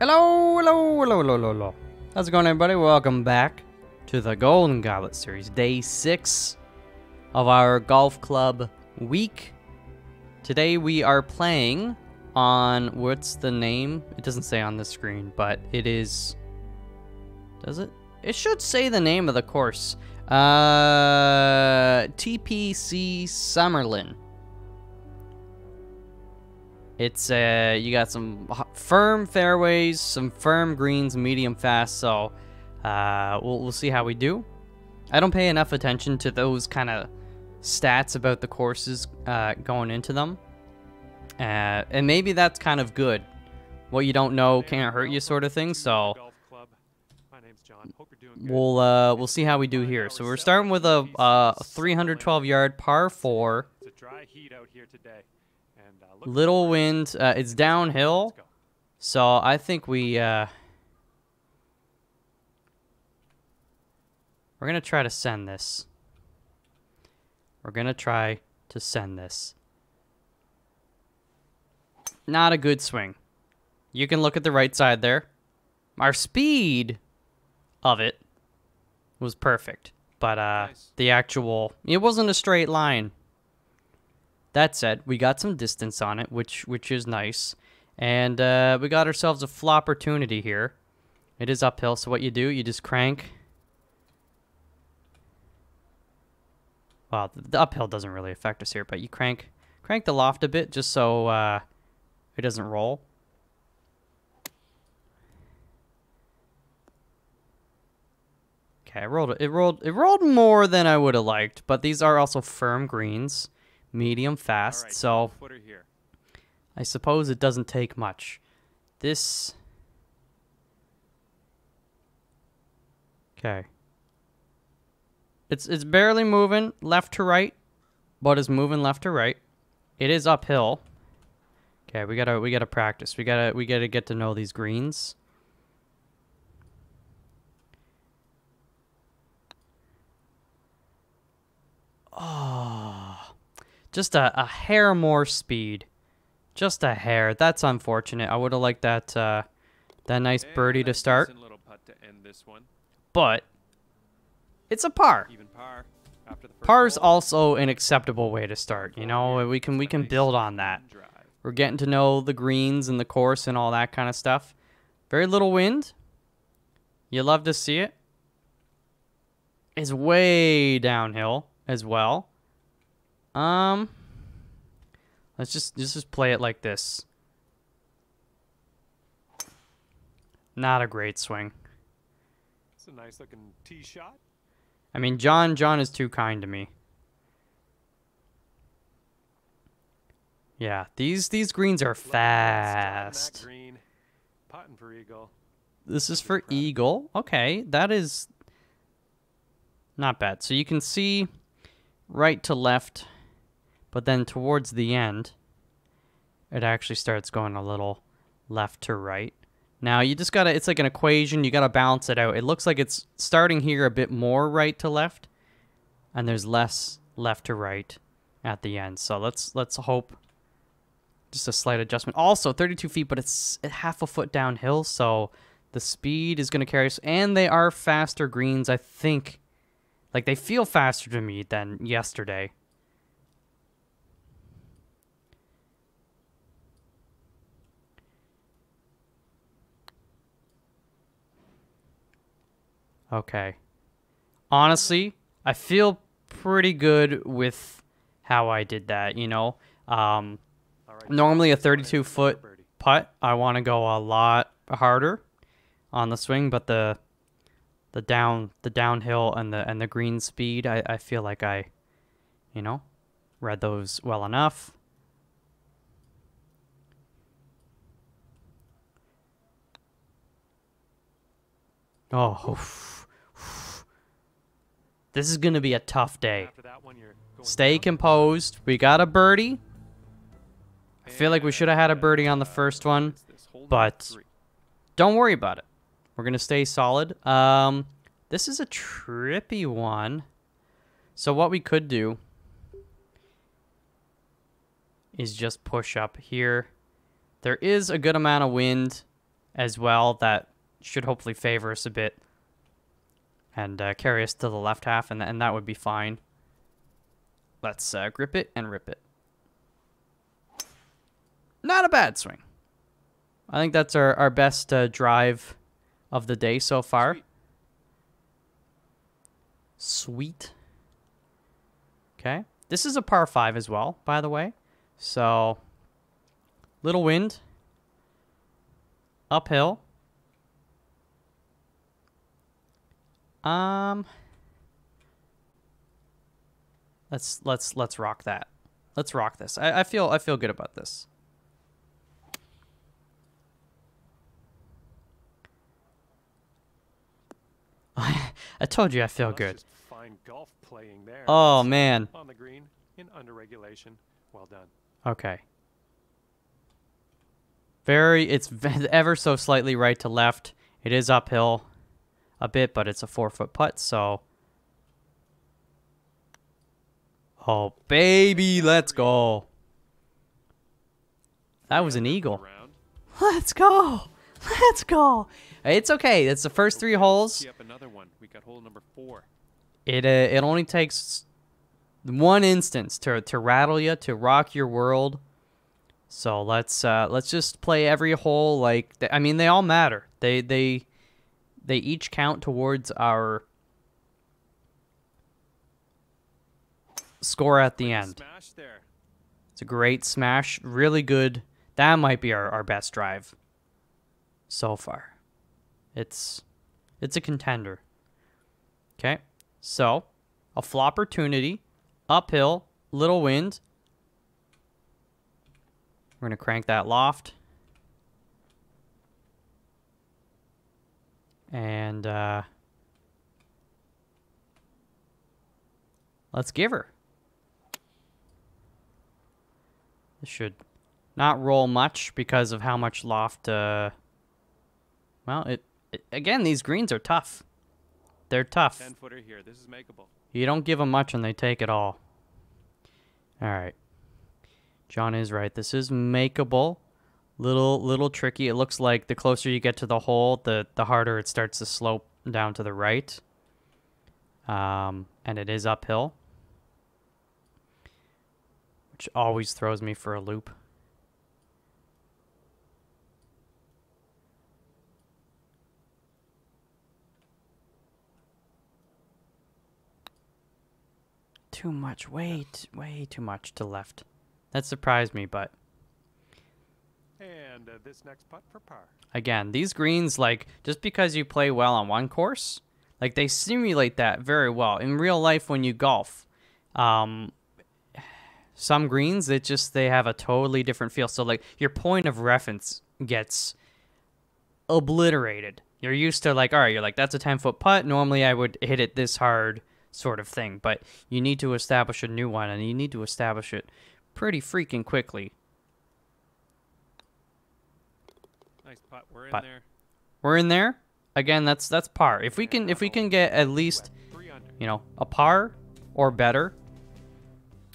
Hello, hello, hello, hello, hello. How's it going, everybody? Welcome back to the Golden Goblet Series, day six of our golf club week. Today we are playing on what's the name? It doesn't say on the screen, but it is. Does it? It should say the name of the course. Uh, TPC Summerlin. It's uh, you got some firm fairways, some firm greens, medium fast. So, uh, we'll we'll see how we do. I don't pay enough attention to those kind of stats about the courses uh, going into them, uh, and maybe that's kind of good. What you don't know can't hurt you, sort of thing. So, we'll uh, we'll see how we do here. So we're starting with a uh, 312 yard par four. It's a dry heat out here today. Little wind. Uh, it's downhill. So I think we uh We're going to try to send this. We're going to try to send this. Not a good swing. You can look at the right side there. Our speed of it was perfect, but uh Nice. the actual it wasn't a straight line. That said, we got some distance on it, which which is nice. And uh, we got ourselves a flop opportunity here. It is uphill, so what you do, you just crank. Well, the, uphill doesn't really affect us here, but you crank crank the loft a bit just so uh, it doesn't roll. Okay, I rolled it rolled it rolled more than I would have liked, but these are also firm greens, medium fast, right, so. I suppose it doesn't take much. This. Okay. It's it's barely moving left to right, but it's moving left to right. It is uphill. Okay, we gotta we gotta practice. We gotta we gotta get to know these greens. Oh, just a, a hair more speed. Just a hair. That's unfortunate. I would have liked that uh, that nice birdie to start, to end this one. but it's a par. Even par after the first Par's also an acceptable way to start. You know, we can we can build on that. We're getting to know the greens and the course and all that kind of stuff. Very little wind. You love to see it. It's way downhill as well. Um let's just let's just play it like this. Not a great swing. It's a nice looking tee shot. I mean, John John is too kind to me. Yeah, these these greens are Love the ball starting that fast. Green, putting for eagle. This is for eagle. Okay, that is not bad. So you can see right to left, but then towards the end, it actually starts going a little left to right. Now you just gotta, it's like an equation, you gotta balance it out. It looks like it's starting here a bit more right to left, and there's less left to right at the end. So let's, let's hope just a slight adjustment. Also, 32 feet, but it's half a foot downhill, so the speed is to carry us. And they are faster greens, I think. Like, they feel faster to me than yesterday. Okay. Honestly, I feel pretty good with how I did that, you know? Um, right, Normally a Johnson, go ahead 32 foot putt, I want to go a lot harder on the swing, but the the down the downhill and the and the green speed, I, I feel like I, you know, read those well enough. Oh, this is gonna be a tough day. One, Stay down. composed. We got a birdie. I feel like we should have had a birdie on the first one, it's this hole number but don't worry about it. We're gonna stay solid. Um, this is a trippy one. So what we could do is just push up here. There is a good amount of wind as well that should hopefully favor us a bit and uh, carry us to the left half, and, and that would be fine. Let's uh, grip it and rip it. Not a bad swing. I think that's our, our best uh, drive of the day so far. Sweet. Sweet. Okay. This is a par 5 as well, by the way. So, little wind. Uphill. Um Let's let's let's rock that. Let's rock this. I, I feel I feel good about this. I told you I feel good. fine golf playing there. Oh man. On the green, in under regulation. Well done. Okay. Very, it's ever so slightly right to left. It is uphill a bit, but it's a four foot putt, so. Oh, baby, let's go. That was an eagle. Let's go. Let's go. It's okay. It's the first three holes. Tee up another one. We got hole number four. It uh, it only takes one instance to to rattle you, to rock your world. So let's uh, let's just play every hole like th- I mean they all matter. They they they each count towards our score at the end. It's a great smash, really good. That might be our, our best drive so far. It's it's a contender. Okay. So, a flop opportunity, uphill, little wind. We're going to crank that loft. And uh let's give her. This should not roll much because of how much loft. Uh, well, it, it again. These greens are tough. They're tough. Ten footer here. This is makeable. You don't give them much and they take it all. All right. John is right. This is makeable. Little little tricky. It looks like the closer you get to the hole, the the harder it starts to slope down to the right. Um, and it is uphill, which always throws me for a loop. Too much. Way, way too much to left. That surprised me, but And uh, this next putt for par. again, these greens, like, just because you play well on one course, like, they simulate that very well. In real life, when you golf, um, some greens, it just, they have a totally different feel. So, like, your point of reference gets obliterated. You're used to, like, all right, you're like, that's a 10 foot putt. Normally, I would hit it this hard, sort of thing. But you need to establish a new one, and you need to establish it pretty freaking quickly. Nice putt. We're in Putt. there. We're in there. Again, that's that's par. If we can if we can get at least, you know, a par or better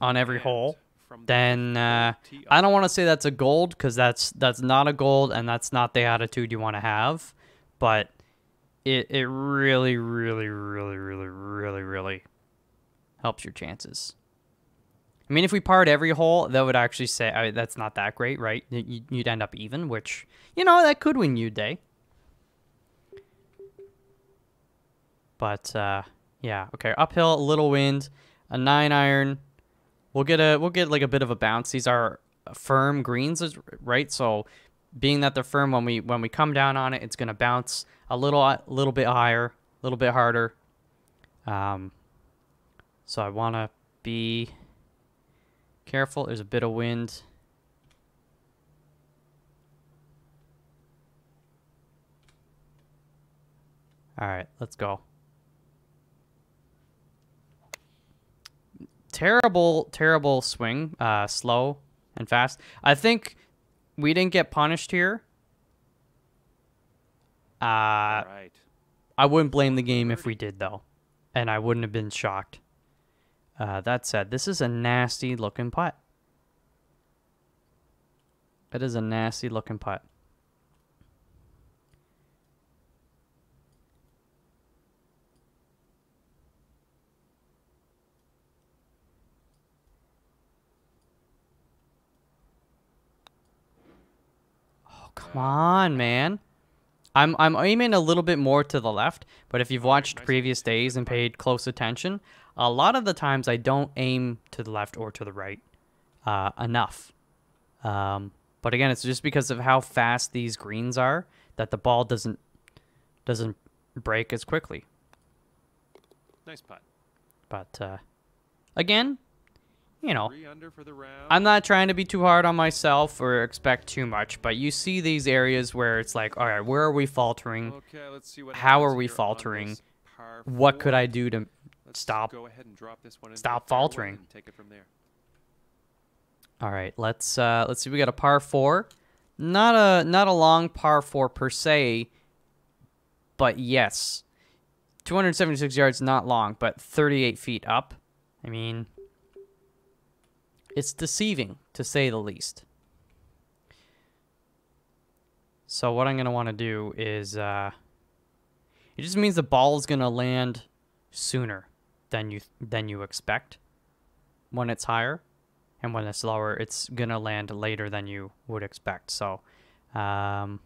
on every hole, then uh, I don't want to say that's a gold because that's that's not a gold and that's not the attitude you want to have, but it it really really really really really really helps your chances. I mean, if we parred every hole, that would actually say I mean, that's not that great, right? You'd end up even, which you know that could win you day. But uh, yeah, okay, uphill, little wind, a nine iron. We'll get a we'll get like a bit of a bounce. These are firm greens, right? So being that they're firm, when we when we come down on it, it's gonna bounce a little a little bit higher, a little bit harder. Um, so I want to be careful. There's a bit of wind. All right, let's go. Terrible, terrible swing. Uh, slow and fast. I think we didn't get punished here. Uh, right. I wouldn't blame the game if we did, though. And I wouldn't have been shocked. Uh, that said, this is a nasty looking putt. It is a nasty looking putt. Oh, come on, man. I'm I'm aiming a little bit more to the left, but if you've watched previous days and paid close attention, a lot of the times I don't aim to the left or to the right uh, enough. Um, but again, it's just because of how fast these greens are that the ball doesn't doesn't break as quickly. Nice putt. But uh, again, you know, Three under for the round. I'm not trying to be too hard on myself or expect too much, but you see these areas where it's like, all right, where are we faltering? Okay, let's see what. How are we faltering? What could. I do to Let's stop? Go ahead and drop this one. stop faltering? and Take it from there. All right, let's uh let's see. We got a par four, not a not a long par four per se, but yes, 276 yards, not long, but 38 feet up. I mean, it's deceiving to say the least. So what I'm gonna want to do is, uh, it just means the ball is gonna land sooner than you than you expect when it's higher and when it's lower, it's gonna land later than you would expect. So, um,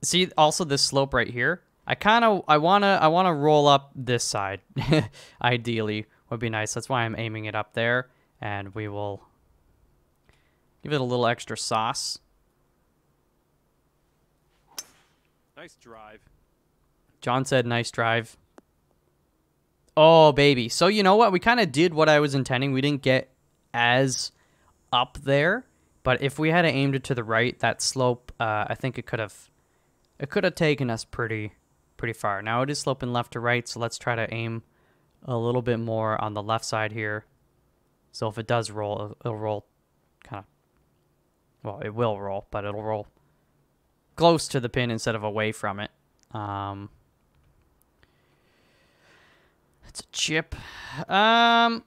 see also this slope right here. I kind of I wanna I wanna roll up this side. Ideally, would be nice. That's why I'm aiming it up there, and we will give it a little extra sauce. Nice drive. John said, "Nice drive." Oh, baby. So you know what? We kind of did what I was intending. We didn't get as up there, but if we had aimed it to the right, that slope, uh, I think it could have, it could have taken us pretty, pretty far. Now it is sloping left to right, so let's try to aim a little bit more on the left side here. So if it does roll, it'll- roll, kind of. Well, it will roll, but it'll roll close to the pin instead of away from it. Um, it's a chip. Um,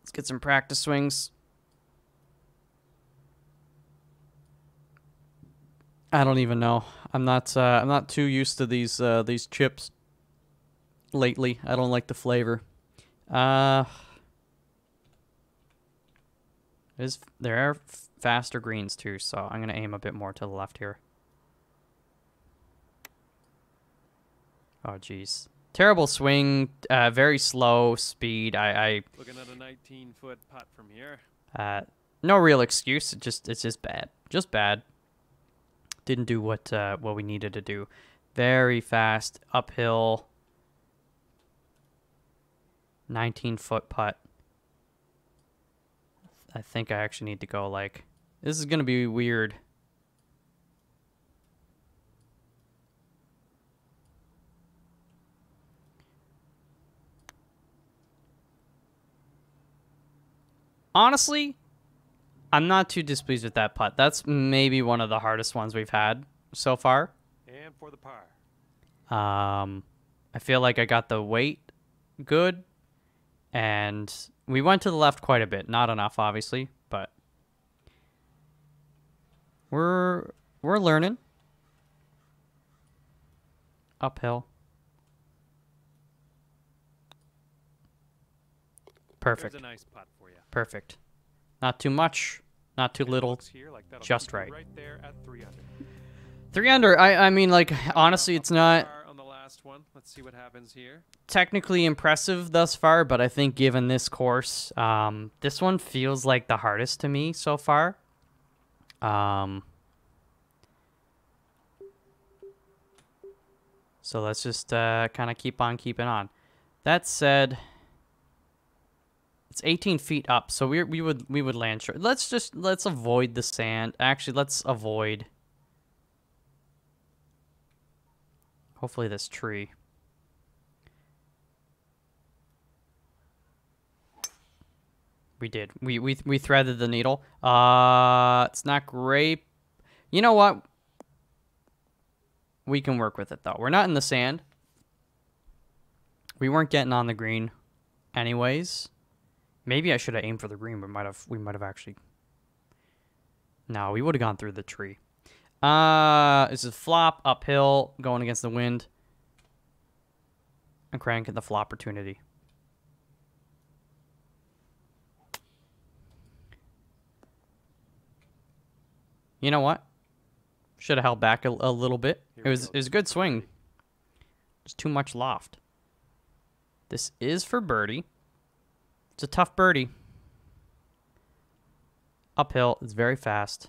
let's get some practice swings. I don't even know. I'm not. Uh, I'm not too used to these uh, these chips. Lately, I don't like the flavor. Uh, is there are faster greens too, so I'm gonna aim a bit more to the left here. Oh jeez, terrible swing, uh, very slow speed. I, Looking at a 19 foot putt from here. I, uh, no real excuse. It just, it's just bad, just bad. Didn't do what, uh, what we needed to do. Very fast uphill. 19 foot putt. I think I actually need to go like this is gonna be weird. Honestly, I'm not too displeased with that putt. That's maybe one of the hardest ones we've had so far. And for the par. Um, I feel like I got the weight good, and we went to the left quite a bit. Not enough, obviously, but we're we're learning. Uphill. Perfect. A nice putt for you. Perfect. Not too much, not too little. Like just right. Right there at three under. Three under. I I mean, like honestly, it's not. on the last one. Let's see what happens here. technically impressive thus far, but I think given this course, um, this one feels like the hardest to me so far. Um, so let's just uh, kind of keep on keeping on. That said, it's 18 feet up, so we we would we would land short. Let's just let's avoid the sand. Actually, let's avoid. Hopefully, this tree. We did. We we we threaded the needle. Uh, it's not great. You know what? We can work with it though. We're not in the sand. We weren't getting on the green, anyways. Maybe I should have aimed for the green. We might have. We might have actually. No, we would have gone through the tree. Uh, this is flop uphill, going against the wind. And cranking the flop opportunity. You know what? Should have held back a, a little bit. Here It was it was a good swing. Just too much loft. This is for birdie. It's a tough birdie. Uphill. It's very fast.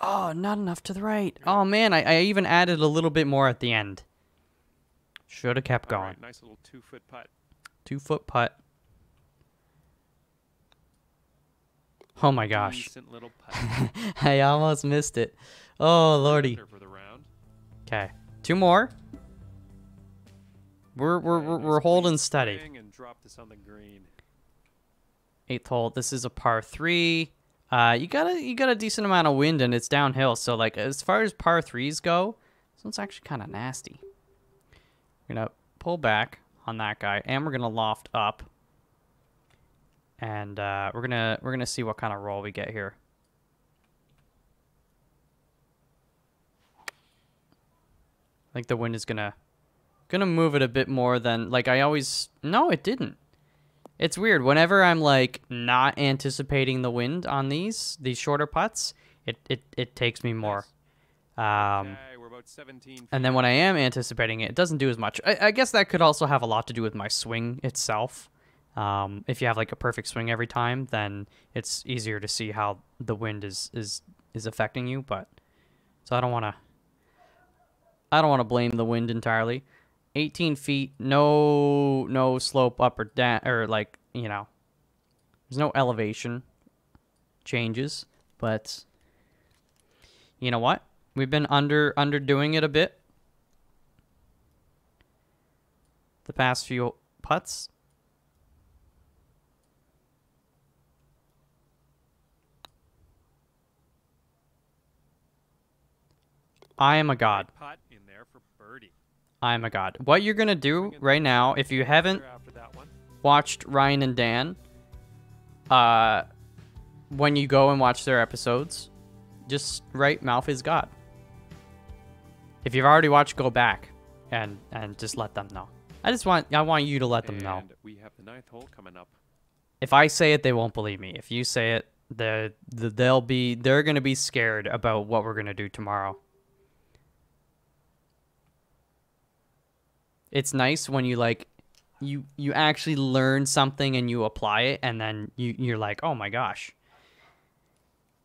Oh, not enough to the right. Oh man, I, I even added a little bit more at the end. Should have kept going. right, nice little two foot putt. Two foot putt. Oh my gosh. I almost missed it. Oh lordy. Under For the round. Okay. Two more. We're we're we're, we're holding steady. And drop this on the green. Eighth hole. This is a par three. Uh, you got a you got a decent amount of wind and it's downhill. So like as far as par threes go, this one's actually kind of nasty. We're gonna pull back on that guy, and we're gonna loft up. And uh, we're gonna we're gonna see what kind of roll we get here. I think the wind is gonna gonna move it a bit more than like I always. No, it didn't. It's weird. Whenever I'm like not anticipating the wind on these these shorter putts, it it, it takes me more. Um, okay, about 17 and then when I am anticipating it, it doesn't do as much. I, I guess that could also have a lot to do with my swing itself. Um, if you have like a perfect swing every time, then it's easier to see how the wind is is is affecting you. But so I don't want to. I don't want to blame the wind entirely. 18 feet, no no slope up or down or like you know. There's no elevation changes, but you know what? We've been under underdoing it a bit. The past few putts. I am a god. in there for birdie. I am a god. What you're gonna do right now, if you haven't After that one. watched Ryan and Dan, uh, when you go and watch their episodes, just write "Malf is God." If you've already watched, go back and and just let them know. I just want I want you to let them know. We have the ninth hole coming up. If I say it, they won't believe me. If you say it, the, the they'll be they're gonna be scared about what we're gonna do tomorrow. It's nice when you like you you actually learn something and you apply it and then you you're like, "Oh my gosh.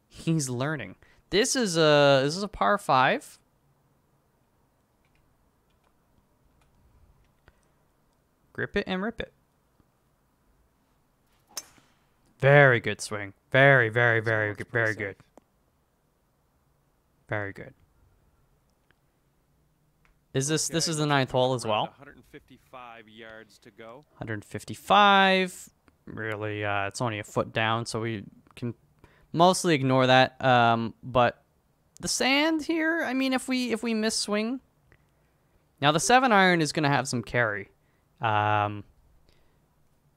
He's learning." This is a this is a par 5. Grip it and rip it. Very good swing. Very, very, very, very good. Very good. Is this this is the ninth hole as well? 155 yards to go. 155. Really, uh, it's only a foot down, so we can mostly ignore that. Um, but the sand here, I mean, if we if we miss swing, now the seven iron is gonna have some carry. Um,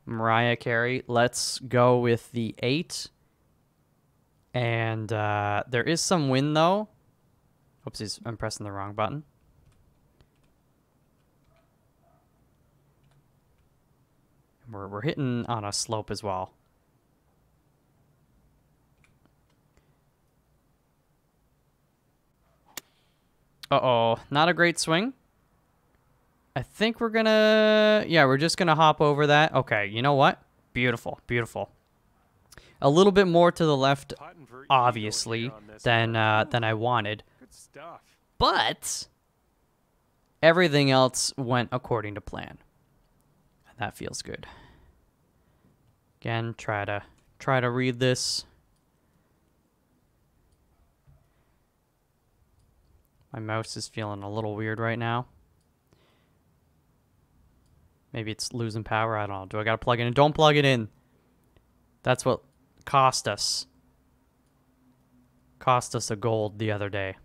Mariah Carey. Let's go with the eight. And uh, there is some wind though. Oopsies, I'm pressing the wrong button. We're, we're hitting on a slope as well. Uh-oh, not a great swing. I think we're gonna, yeah, we're just gonna hop over that. Okay, you know what? Beautiful, beautiful. A little bit more to the left, obviously, than uh, than I wanted. But everything else went according to plan. That feels good. Again, try to try to read this. My mouse is feeling a little weird right now. Maybe it's losing power. I don't know. Do I got to plug it in? Don't plug it in. That's what cost us. Cost us a gold the other day.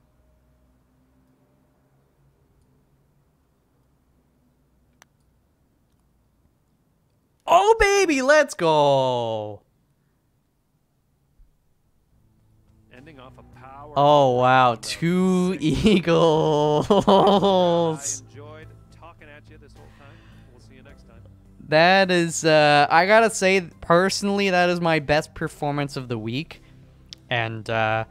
Oh, baby, let's go. And off a power. Oh wow, two eagles. I enjoyed talking at you this whole time. We'll see you next time. That is, uh, I gotta say, personally, that is my best performance of the week. And, uh,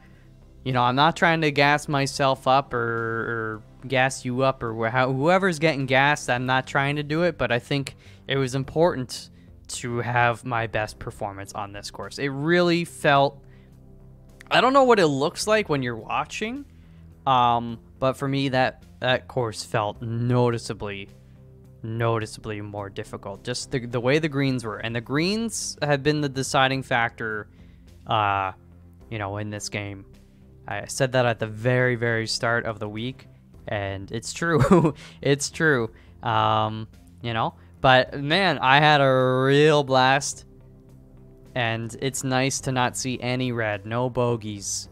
you know, I'm not trying to gas myself up or, or gas you up or wh- whoever's getting gassed. I'm not trying to do it, but I think it was important to have my best performance on this course. It really felt. I don't know what it looks like when you're watching, um, but for me, that that course felt noticeably noticeably more difficult. Just the, the way the greens were. And the greens have been the deciding factor, uh, you know, in this game. I said that at the very, very start of the week, and it's true. it's true. Um, you know, but man, I had a real blast. And it's nice to not see any red, no bogeys.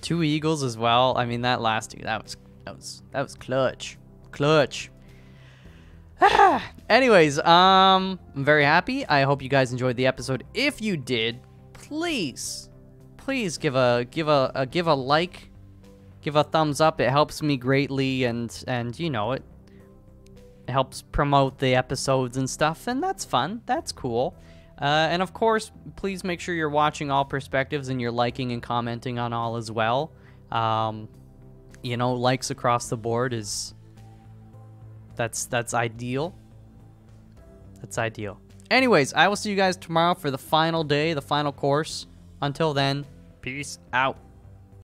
Two eagles as well. I mean, that last two, that was that was that was clutch, clutch. Anyways, um, I'm very happy. I hope you guys enjoyed the episode. If you did, please, please give a give a, a give a like, give a thumbs up. It helps me greatly, and and you know it helps promote the episodes and stuff, and that's fun. That's cool. Uh, and of course, please make sure you're watching all perspectives and you're liking and commenting on all as well. Um, you know, likes across the board is that's that's ideal. That's ideal. Anyways, I will see you guys tomorrow for the final day, the final course. Until then, peace out.